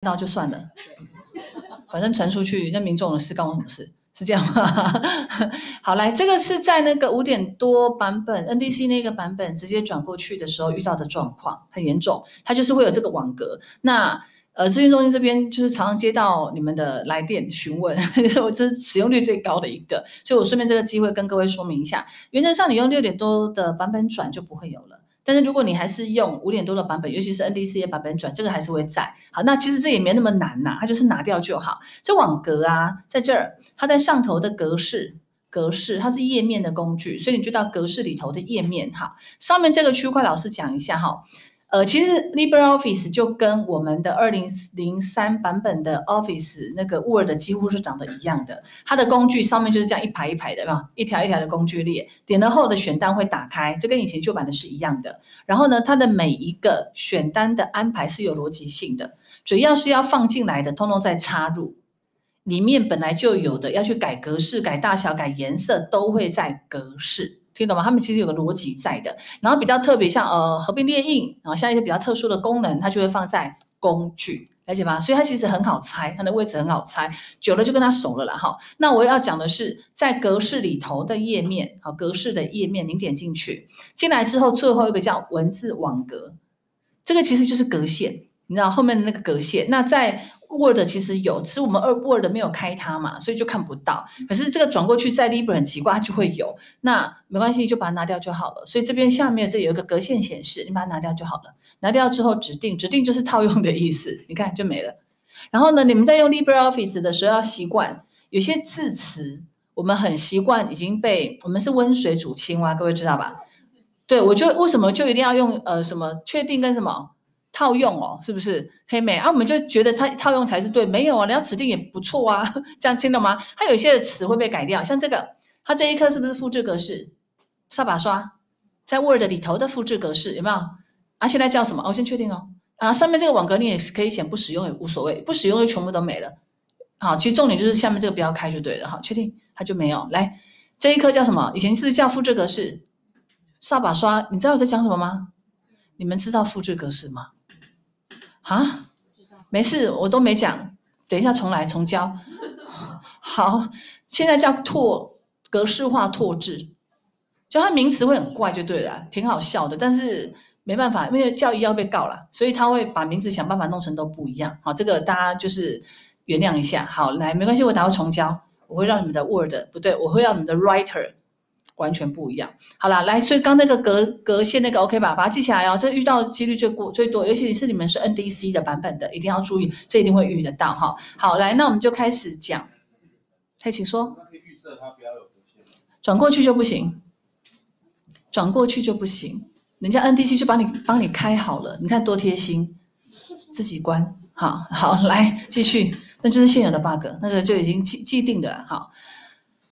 那就算了，反正传出去，那民众的事干我什么事？是这样吗？好，来，这个是在那个五点多版本 NDC 那个版本直接转过去的时候遇到的状况，很严重，它就是会有这个网格。那呃，咨询中心这边就是常常接到你们的来电询问，我这是使用率最高的一个，所以我顺便这个机会跟各位说明一下，原则上你用六点多的版本转就不会有了。但是如果你还是用五点多的版本，尤其是 NDC 的版本转，这个还是会在。好，那其实这也没那么难呐，它就是拿掉就好。这网格啊，在这儿，它在上头的格式，格式它是页面的工具，所以你就到格式里头的页面哈。上面这个区块老师讲一下哈。呃，其实 LibreOffice 就跟我们的二零零三版本的 Office 那个 Word 几乎是长得一样的。它的工具上面就是这样一排一排的，吧？一条一条的工具列，点了后的选单会打开，这跟以前旧版的是一样的。然后呢，它的每一个选单的安排是有逻辑性的，主要是要放进来的，通通再插入。里面本来就有的，要去改格式、改大小、改颜色，都会在格式。听懂吗？他们其实有个逻辑在的，然后比较特别，像呃合并列印，然后像一些比较特殊的功能，它就会放在工具，了解吗？所以它其实很好猜，它的位置很好猜，久了就跟它熟了啦哈。那我要讲的是，在格式里头的页面，好，格式的页面，您点进去，进来之后，最后一个叫文字网格，这个其实就是格线，你知道后面的那个格线，那在。Word 其实有，只是我们二 Word 没有开它嘛，所以就看不到。可是这个转过去在 Libre 很奇怪，就会有。那没关系，就把它拿掉就好了。所以这边下面这有一个格线显示，你把它拿掉就好了。拿掉之后指定，指定就是套用的意思，你看就没了。然后呢，你们在用 LibreOffice 的时候要习惯，有些字词我们很习惯已经被我们是温水煮青蛙，各位知道吧？对，我就为什么就一定要用呃什么确定跟什么？套用哦，是不是黑美啊？我们就觉得它套用才是对，没有啊，你要指定也不错啊，这样听懂吗？它有些词会被改掉，像这个，它这一颗是不是复制格式？扫把刷在 Word 里头的复制格式有没有？啊，现在叫什么？我先确定哦。啊，上面这个网格你也可以选不使用也无所谓，不使用就全部都没了。好，其实重点就是下面这个不要开就对了。好，确定它就没有。来，这一颗叫什么？以前是叫复制格式，扫把刷，你知道我在讲什么吗？你们知道复制格式吗？啊，没事，我都没讲。等一下重来重教。好，现在叫拓格式化拓制，就它名词会很怪就对了，挺好笑的。但是没办法，因为教育要被告了，所以他会把名字想办法弄成都不一样。好，这个大家就是原谅一下。好，来没关系，我打会重教，我会让你们的 Word 不对，我会让你们的 Writer。完全不一样。好了，来，所以刚那个隔隔线那个 OK 吧，把它记下来哦。这遇到几率最过最多，尤其是你们是 NDC 的版本的，一定要注意，这一定会遇得到哈。好，来，那我们就开始讲。可以请说。转过去就不行，转过去就不行。人家 NDC 就帮你帮你开好了，你看多贴心，自己关。好好，来继续，那就是现有的 bug，那个就已经既既定的了。好。